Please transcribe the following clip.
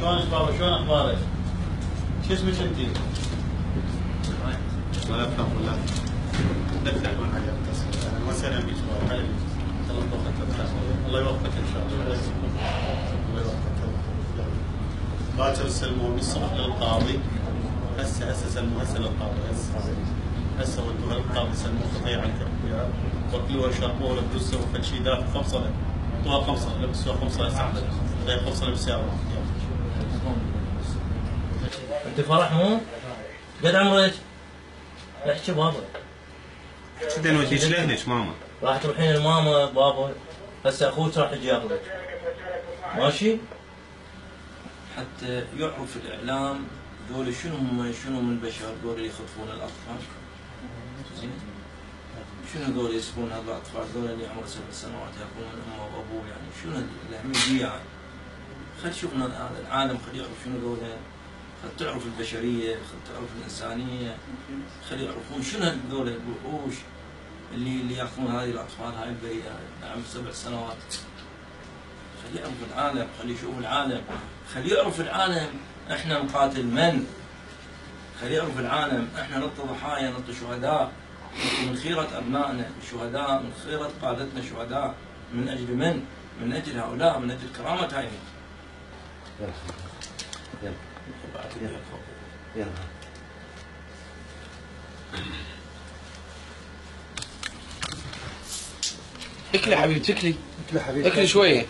شلونك بابا شلون أخبارك؟ شو اسمك انت؟ ولا تخاف ولا دفع من حاجة أهلا وسهلا بك هلا بك الله يوفقك ان شاء الله الله يوفقك باكر سلموا من الصبح للقاضي هسه هسه سلموا هسه للقاضي هسه هسه ودوها للقاضي سلموا خطيه عنكم وكلوها شربوها لبسوها وكل شيء دافع خمصه طوها خمصه لبسوها خمصه هسه طيب خمصه لبسها انت فرح مو؟ قد عمرك؟ احكي بابا؟ كذا نوديك لهنك ماما؟ راح تروحين لماما بابا. هسه أخوك راح يجي ياخذك. ماشي؟ حتى يعرف الإعلام ذول شنو هم شنو من البشر ذول اللي يخطفون الأطفال؟ زين؟ شنو ذول يسبون هذول الأطفال؟ ذول اللي عمره سبع سنوات ياخذون امه وأبوه يعني شنو الأهمية يعني؟ خل شوفنا هذا العالم خل يعرف شنو ذول خل تعرف البشرية خل تعرف الإنسانية خل يعرفون شنو هذول الوحوش اللي اللي يأخذون هذه الأطفال هاي البريئه نعم سبع سنوات. خلي يعرف العالم خلي يشوف العالم. خلي يعرف العالم إحنا نقاتل من؟ خلي يعرف العالم إحنا نعطي ضحايا نعطي شهداء. من خيرة أبنائنا شهداء من خيرة قادتنا شهداء. من أجل من؟ من أجل هؤلاء من أجل كرامة هاي. يلا. يلا يلا اكلي حبيبتي اكلي اكلي حبيبي. اكلي شوية.